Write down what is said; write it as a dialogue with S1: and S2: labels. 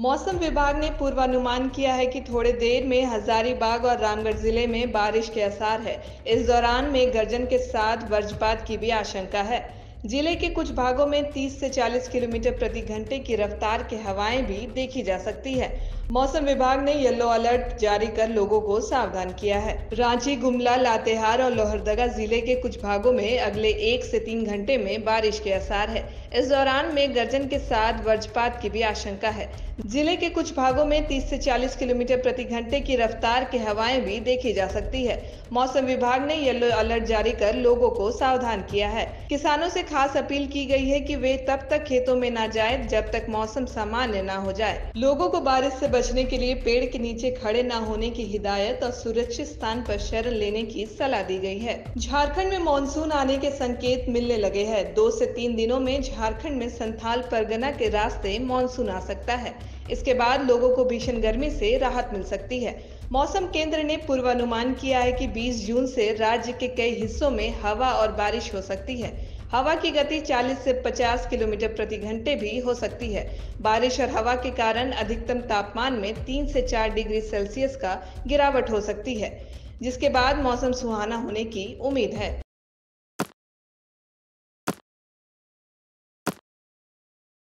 S1: मौसम विभाग ने पूर्वानुमान किया है कि थोड़े देर में हजारीबाग और रामगढ़ ज़िले में बारिश के आसार है। इस दौरान में गर्जन के साथ वज्रपात की भी आशंका है। ज़िले के कुछ भागों में 30 से 40 किलोमीटर प्रति घंटे की रफ्तार की हवाएँ भी देखी जा सकती है। मौसम विभाग ने येलो अलर्ट जारी कर लोगों को सावधान किया है। रांची, गुमला, लातेहार और लोहरदगा ज़िले के कुछ भागों में अगले एक से तीन घंटे में बारिश के आसार है। इस दौरान में गर्जन के साथ वज्रपात की भी आशंका है। ज़िले के कुछ भागों में 30 से 40 किलोमीटर प्रति घंटे की रफ्तार की हवाएँ भी देखी जा सकती है। मौसम विभाग ने येलो अलर्ट जारी कर लोगों को सावधान किया है। किसानों से खास अपील की गई है कि वे तब तक खेतों में न जाए जब तक मौसम सामान्य न हो जाए। लोगों को बारिश से बचने के लिए पेड़ के नीचे खड़े न होने की हिदायत और सुरक्षित स्थान पर शरण लेने की सलाह दी गई है। झारखंड में मानसून आने के संकेत मिलने लगे हैं। दो से तीन दिनों में झारखंड में संथाल परगना के रास्ते मानसून आ सकता है। इसके बाद लोगों को भीषण गर्मी से राहत मिल सकती है। मौसम केंद्र ने पूर्वानुमान किया है कि 20 जून से राज्य के कई हिस्सों में हवा और बारिश हो सकती है। हवा की गति 40 से 50 किलोमीटर प्रति घंटे भी हो सकती है। बारिश और हवा के कारण अधिकतम तापमान में 3 से 4 डिग्री सेल्सियस का गिरावट हो सकती है, जिसके बाद मौसम सुहाना होने की उम्मीद है।